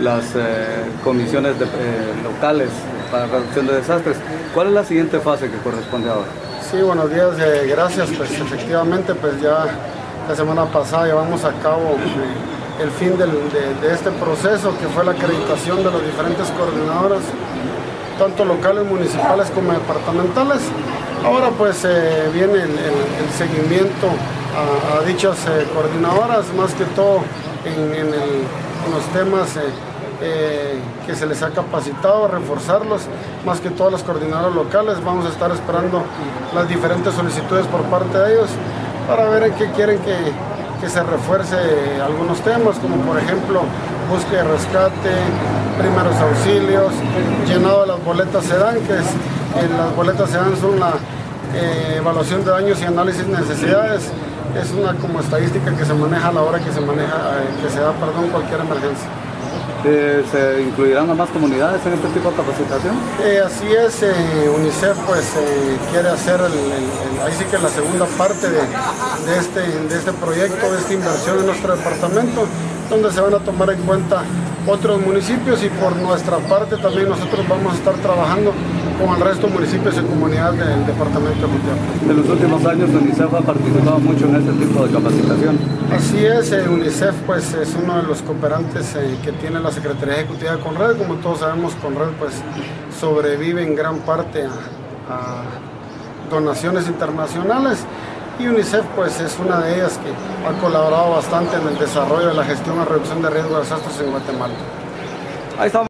las comisiones locales para reducción de desastres. ¿Cuál es la siguiente fase que corresponde ahora? Sí, buenos días, gracias. Pues efectivamente, pues ya la semana pasada llevamos a cabo el fin de, este proceso que fue la acreditación de los diferentes coordinadoras, tanto locales, municipales como departamentales. Ahora pues eh, viene el, seguimiento a, dichas eh, coordinadoras, más que todo en, los temas eh, que se les ha capacitado, reforzarlos, más que todas las coordinadoras locales. Vamos a estar esperando las diferentes solicitudes por parte de ellos para ver en qué quieren que, que se refuerce algunos temas, como por ejemplo búsqueda de rescate, primeros auxilios, llenado de las boletas sedán, que es, eh, las boletas sedán son la eh, evaluación de daños y análisis de necesidades, es una como estadística que se maneja a la hora que se maneja, eh, que se da perdón cualquier emergencia. ¿Se incluirán a más comunidades en este tipo de capacitación? Eh, así es, eh, UNICEF pues eh, quiere hacer ahí sí que la segunda parte de, este, de este proyecto, de esta inversión en nuestro departamento, donde se van a tomar en cuenta otros municipios y por nuestra parte también nosotros vamos a estar trabajando con el resto de municipios y comunidades del departamento de Jutiapa. En los últimos años UNICEF ha participado mucho en este tipo de capacitación. Así es, eh, UNICEF pues es uno de los cooperantes eh, que tiene la Secretaría Ejecutiva de Conred, como todos sabemos Conred pues sobrevive en gran parte a, donaciones internacionales y UNICEF pues es una de ellas que ha colaborado bastante en el desarrollo de la gestión y reducción de riesgos de desastres en Guatemala. Ahí estamos.